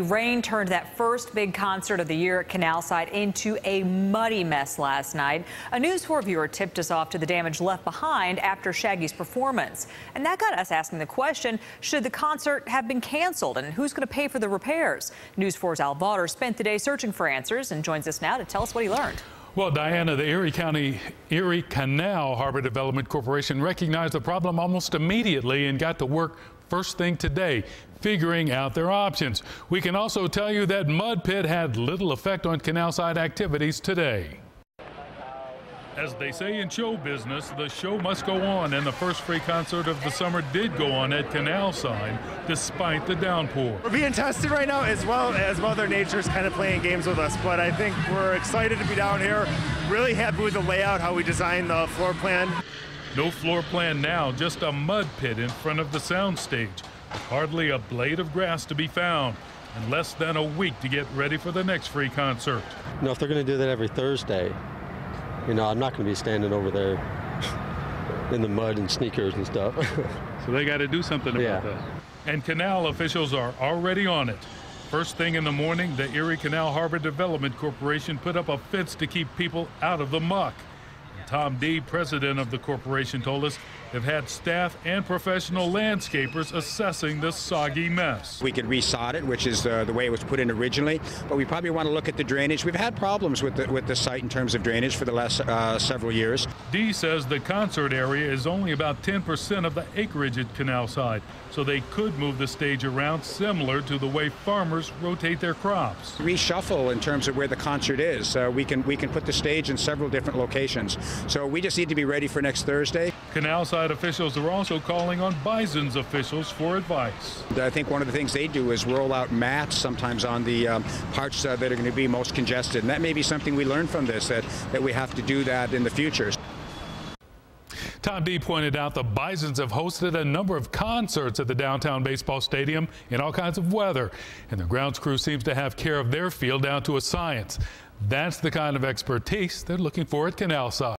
Rain turned that first big concert of the year at Canalside into a muddy mess last night. A News 4 viewer tipped us off to the damage left behind after Shaggy's performance. And that got us asking the question, should the concert have been canceled and who's going to pay for the repairs? News 4's Al Vaughters spent the day searching for answers and joins us now to tell us what he learned. Well, Diana, the Erie County Erie Canal Harbor Development Corporation recognized the problem almost immediately and got to work first thing today, figuring out their options. We can also tell you that mud pit had little effect on Canalside activities today. As they say in show business, the show must go on, and the first free concert of the summer did go on at Canalside, despite the downpour. We're being tested right now, as well as Mother Nature's kind of playing games with us. But I think we're excited to be down here. Really happy with the layout, how we designed the floor plan. No floor plan now, just a mud pit in front of the soundstage. Hardly a blade of grass to be found. And less than a week to get ready for the next free concert. You know, if they're going to do that every Thursday, you know, I'm not going to be standing over there in the mud and sneakers and stuff. so they got to do something about yeah. that. And canal officials are already on it. First thing in the morning, the Erie Canal Harbor Development Corporation put up a fence to keep people out of the muck. Tom Dee., president of the corporation, told us they've had staff and professional landscapers assessing the soggy mess. We could resod it, which is uh, the way it was put in originally, but we probably want to look at the drainage. We've had problems with the, with the site in terms of drainage for the last uh, several years. Dee says the concert area is only about 10% of the acreage at Canalside, so they could move the stage around similar to the way farmers rotate their crops. Reshuffle in terms of where the concert is. Uh, we can we can put the stage in several different locations. So we just need to be ready for next Thursday. Canalside officials are also calling on Bison's officials for advice. I think one of the things they do is roll out mats sometimes on the um, parts uh, that are going to be most congested. And that may be something we learn from this, that, that we have to do that in the future. Tom Dee pointed out the Bisons have hosted a number of concerts at the downtown baseball stadium in all kinds of weather, and the grounds crew seems to have care of their field down to a science. That's the kind of expertise they're looking for at Canalside.